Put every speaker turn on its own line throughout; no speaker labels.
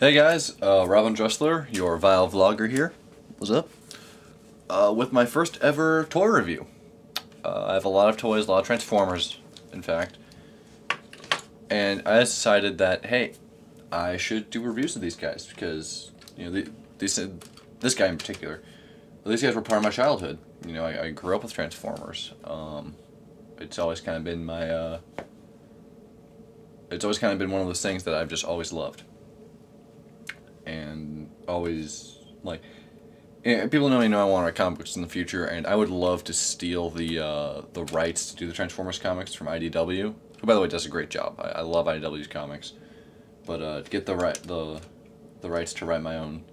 Hey guys, uh, Robin Dressler, your Vile Vlogger here. What's up? Uh, with my first ever toy review. Uh, I have a lot of toys, a lot of Transformers, in fact. And I decided that, hey, I should do reviews of these guys because, you know, the, these, this guy in particular, these guys were part of my childhood. You know, I, I grew up with Transformers. Um, it's always kind of been my, uh, it's always kind of been one of those things that I've just always loved always like people know me know I want to write comic books in the future, and I would love to steal the uh, the rights to do the Transformers comics from IDW. Who, by the way, does a great job. I, I love IDW's comics, but uh, get the right the the rights to write my own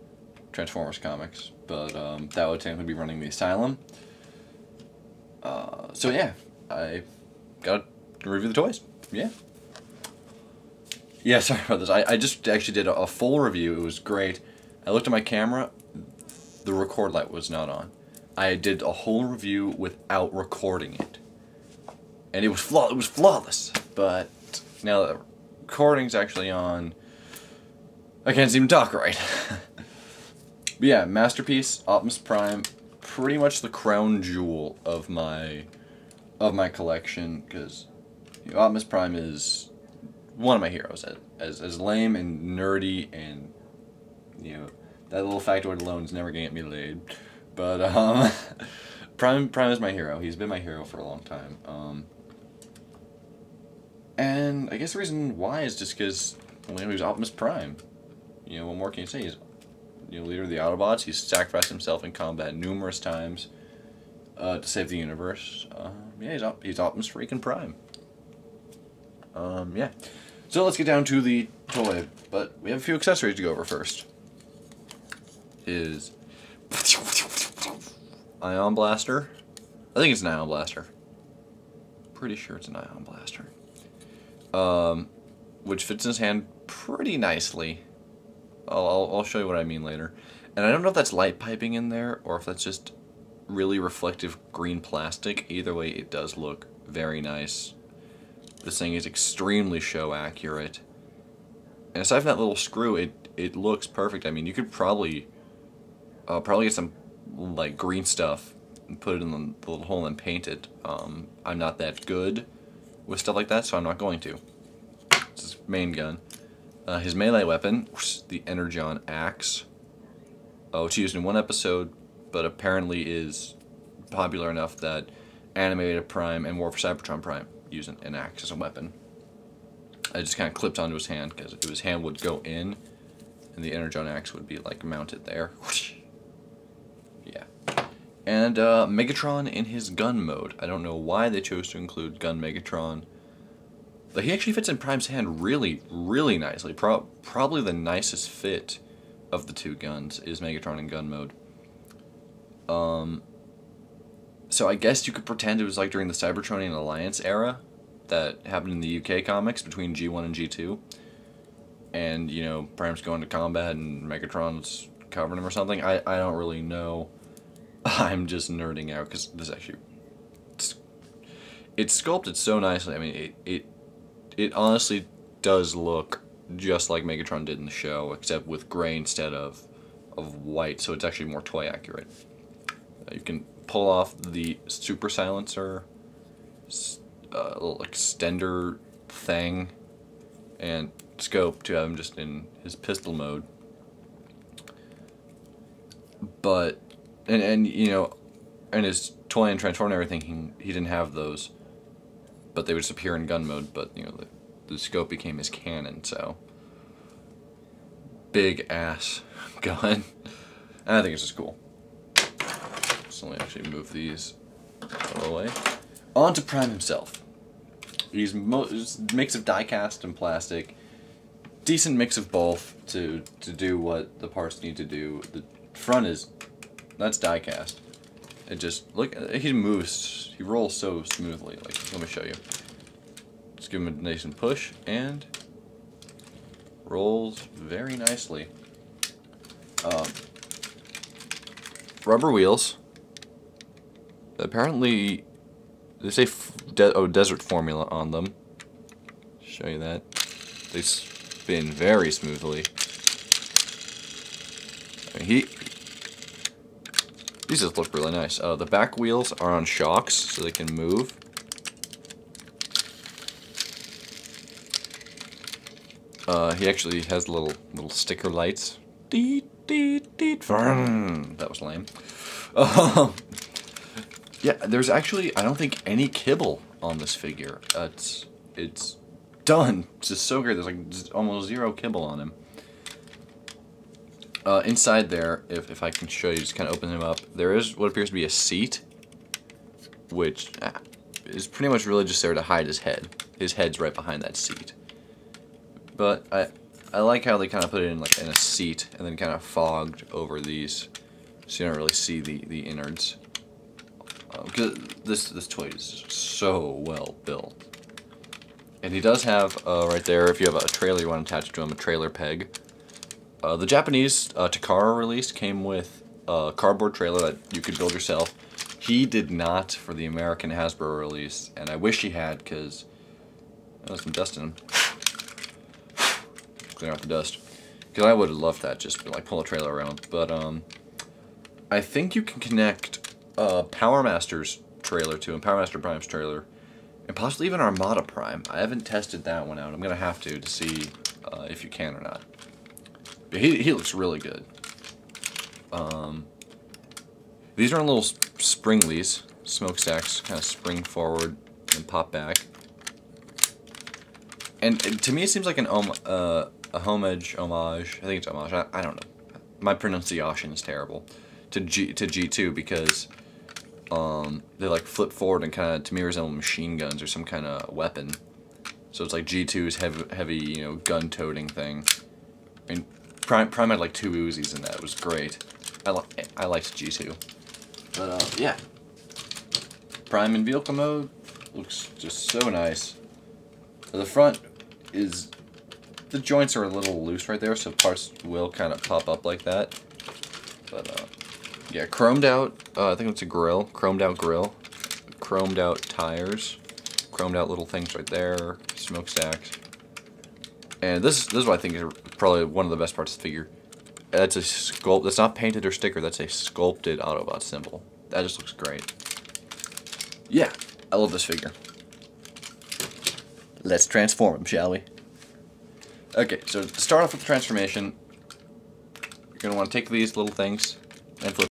Transformers comics, but um, that would technically be running the Asylum. Uh, so yeah, I got to review the toys. Yeah. Yeah, sorry about this. I, I just actually did a, a full review. It was great. I looked at my camera. The record light was not on. I did a whole review without recording it. And it was flaw it was flawless. But now the recording's actually on, I can't even talk right. but yeah, Masterpiece, Optimus Prime, pretty much the crown jewel of my of my collection because you know, Optimus Prime is one of my heroes. As, as lame and nerdy and, you know, that little factoid alone is never gonna get me laid. But, um, Prime, Prime is my hero. He's been my hero for a long time. Um, and I guess the reason why is just because, well, he was Optimus Prime. You know, what more can you say? He's, you know, leader of the Autobots. He's sacrificed himself in combat numerous times uh, to save the universe. Uh, yeah, he's, he's Optimus freaking Prime. Um, yeah. So let's get down to the toy, but we have a few accessories to go over first. Is Ion Blaster. I think it's an Ion Blaster. Pretty sure it's an Ion Blaster. Um, which fits in his hand pretty nicely. I'll, I'll, I'll show you what I mean later. And I don't know if that's light piping in there or if that's just really reflective green plastic. Either way, it does look very nice. This thing is extremely show accurate. And aside from that little screw, it it looks perfect. I mean, you could probably uh, probably get some like green stuff and put it in the, the little hole and paint it. Um, I'm not that good with stuff like that, so I'm not going to. It's his main gun. Uh, his melee weapon, the Energon Axe, which he used in one episode, but apparently is popular enough that Animated Prime and War for Cybertron Prime using an axe as a weapon. I just kind of clipped onto his hand because his hand would go in and the Energon axe would be like mounted there. And uh, Megatron in his gun mode. I don't know why they chose to include Gun Megatron. But he actually fits in Prime's hand really, really nicely. Pro probably the nicest fit of the two guns is Megatron in gun mode. Um, so I guess you could pretend it was like during the Cybertronian Alliance era that happened in the UK comics between G1 and G2. And, you know, Prime's going to combat and Megatron's covering him or something. I, I don't really know. I'm just nerding out because this actually... It's, it's sculpted so nicely. I mean, it, it, it honestly does look just like Megatron did in the show, except with gray instead of, of white, so it's actually more toy accurate. Uh, you can pull off the super silencer uh, little extender thing and scope to have him just in his pistol mode. But and and you know, and his toy and transform and everything, he, he didn't have those. But they would just appear in gun mode. But you know, the, the scope became his cannon. So big ass gun. And I think it's just cool. So let me actually move these out of the way. On to Prime himself. He's mix of die-cast and plastic. Decent mix of both to to do what the parts need to do. The front is that's die-cast. It just look he moves. He rolls so smoothly. Like let me show you. Just give him a nice and push and rolls very nicely. Um, rubber wheels apparently they say de oh desert formula on them. Show you that. They spin very smoothly. He these just look really nice. Uh, the back wheels are on shocks, so they can move. Uh, he actually has little little sticker lights. Deet, deet, deet. That was lame. Um, yeah, there's actually I don't think any kibble on this figure. Uh, it's it's done. It's just so great. There's like almost zero kibble on him. Uh, inside there, if, if I can show you, just kind of open him up, there is what appears to be a seat, which uh, is pretty much really just there to hide his head. His head's right behind that seat. But I I like how they kind of put it in like in a seat and then kind of fogged over these, so you don't really see the the innards. Because uh, this this toy is so well built. And he does have uh, right there, if you have a trailer you want to attach to him, a trailer peg. Uh, the Japanese uh, Takara release came with a cardboard trailer that you could build yourself. He did not for the American Hasbro release, and I wish he had because there's some dust in him. Clear out the dust. Because I would have loved that, just like pull a trailer around. But um, I think you can connect uh, Power Master's trailer to him, Power Master Prime's trailer, and possibly even Armada Prime. I haven't tested that one out. I'm gonna have to to see uh, if you can or not. He he looks really good. Um, these are little springlies, smokestacks, kind of spring forward and pop back. And, to me, it seems like an uh, a homage, homage. I think it's homage. I, I don't know. My pronunciation is terrible to G to G two because um, they like flip forward and kind of to me resemble machine guns or some kind of weapon. So it's like G2's heavy, heavy you know, gun-toting thing. Prime, Prime had like two Uzis in that. It was great. I, I liked G2. But, uh, yeah. Prime in vehicle mode looks just so nice. The front is... The joints are a little loose right there, so parts will kind of pop up like that. But, uh, yeah, chromed out, uh, I think it's a grill, chromed out grill, chromed out tires, chromed out little things right there, smokestacks. And this, this is what I think is probably one of the best parts of the figure. That's a sculpt, that's not painted or sticker, that's a sculpted Autobot symbol. That just looks great. Yeah, I love this figure. Let's transform him, shall we? Okay, so to start off with the transformation, you're to want to take these little things and flip